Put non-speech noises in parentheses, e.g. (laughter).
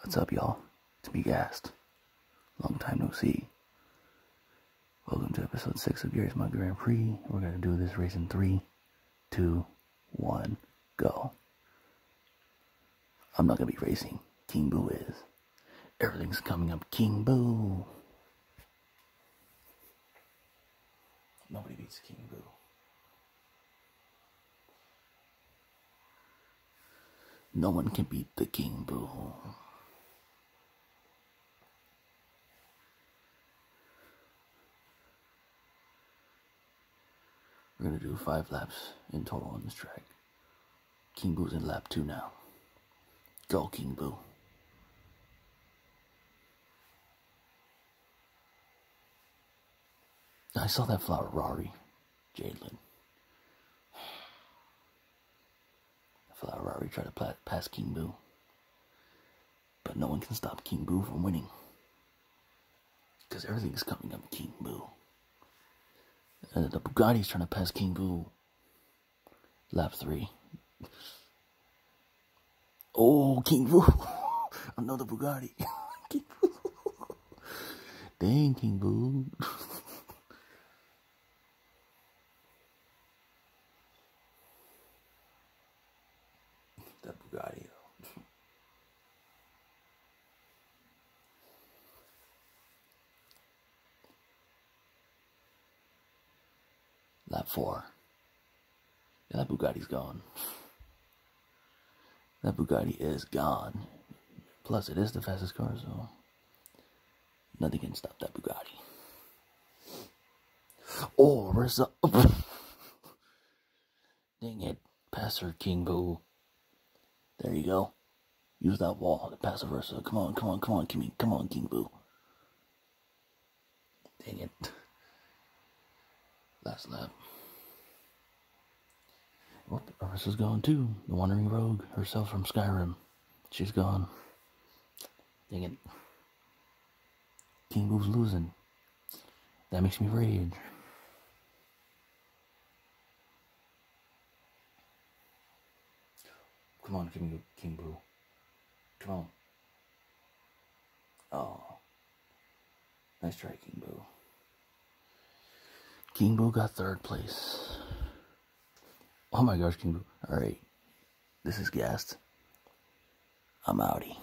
What's up, y'all? It's me, Gast. Long time no see. Welcome to episode 6 of Garry's Mod Grand Prix. We're going to do this race in three, two, one, go. I'm not going to be racing. King Boo is. Everything's coming up King Boo. Nobody beats King Boo. No one can beat the King Boo. We're gonna do five laps in total on this track. King Boo's in lap two now. Go, King Boo. I saw that flower, Rari, Jalen. (sighs) Ferrari tried to pass King Boo. But no one can stop King Boo from winning. Because everything's coming up King Boo. And the Bugatti's trying to pass King Boo. Lap three. Oh, King Boo. (laughs) Another Bugatti. (laughs) King Boo. Dang, King Boo. (laughs) that Bugatti, Lap four. Yeah, that Bugatti's gone. That Bugatti is gone. Plus, it is the fastest car, so nothing can stop that Bugatti. Oh, the? (laughs) Dang it, pass her, King Boo. There you go. Use that wall to pass versa. Come on, come on, come on. Come on, King Boo. Dang it. Last lap. Oh, Arissa's gone too. The Wandering Rogue herself from Skyrim. She's gone. Dang it. King Boo's losing. That makes me rage. Come on, me King Boo. Come on. Oh. Nice try, King Boo. King Boo got third place. Oh my gosh, King Boo. Alright. This is Gast. I'm outie.